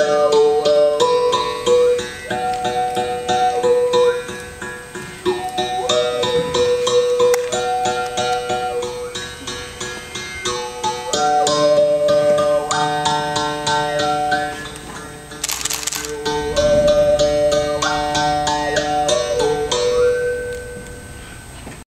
go.